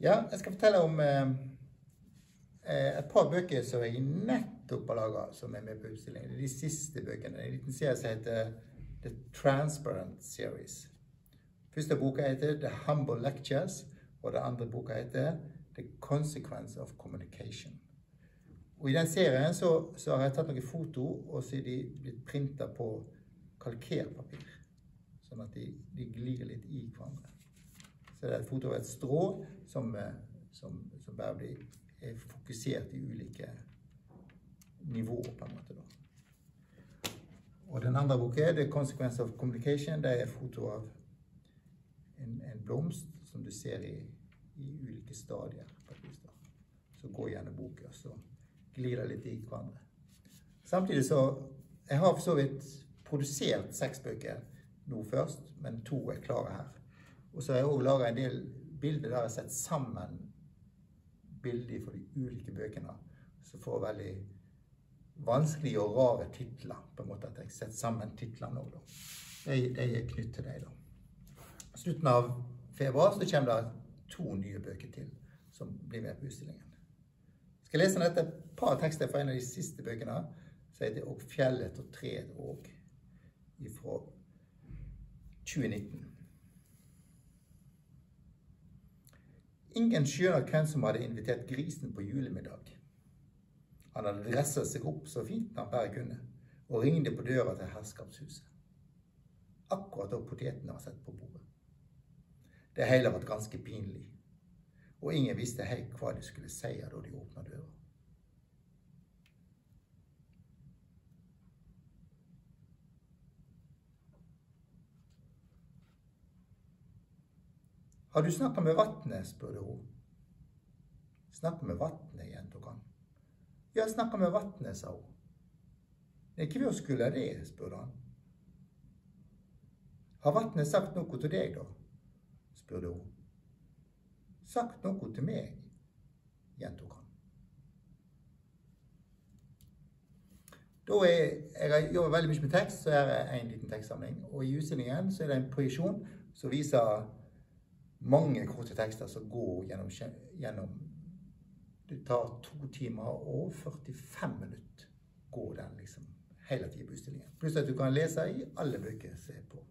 Ja, jeg skal fortelle om eh, eh, et par bøker som jeg nettopp har laga, som er med på utstillingen. Det er de siste bøkene. En liten serie som heter The Transparent Series. Første boka heter The Humble Lectures, og den andre boka heter The Consequence of Communication. Og I den serien så, så har jeg tatt noen foto, og så er de blitt printa på kalkerpapir. Sånn at de, de glir litt i hverandre. Så det er et foto av et strå som, eh, som, som bare blir er fokusert i ulike nivåer, på en måte. da. Og den andre boka, The Consequence of Communication, det er foto av en, en blomst som du ser i, i ulike stadier. Faktisk, da. Så gå gjennom boka, så glir det litt i hverandre. Samtidig så Jeg har for så vidt produsert seks bøker nå først, men to er klare her. Og så har jeg òg laga en del bilder der jeg har sett sammen bilder fra de ulike bøkene. som får veldig vanskelige og rare titler. på en måte At jeg setter sammen titlene òg, da. De, er knyttet til dem, da. Slutten av februar så kommer det to nye bøker til som blir med på utstillingen. Jeg skal lese et par tekster fra en av de siste bøkene, som heter 'Og fjellet og treet òg', fra 2019. Ingen skjønner hvem som hadde invitert grisen på julemiddag. Han hadde dressa seg opp så fint han bare kunne, og ringte på døra til herskapshuset. Akkurat da potetene var sett på bordet. Det hele var ganske pinlig, og ingen visste helt hva de skulle si da de åpna døra. Har du snakka med vatnet? spurte hun. Snakka med vatnet, gjentok han. Ja, snakka med vatnet, sa hun. Nei, hva skulle det? spurte han. Har vatnet sagt noe til deg, da? spurte hun. Sagt noe til meg, gjentok han. Da er, jeg jobber veldig mye med tekst, så her er en liten tekstsamling. Og i utstillingen så er det en projeksjon som viser mange korte tekster som går gjennom, gjennom Det tar to timer og 45 minutter går den liksom hele tida på utstillingen. Pluss at du kan lese i alle bøker som er på.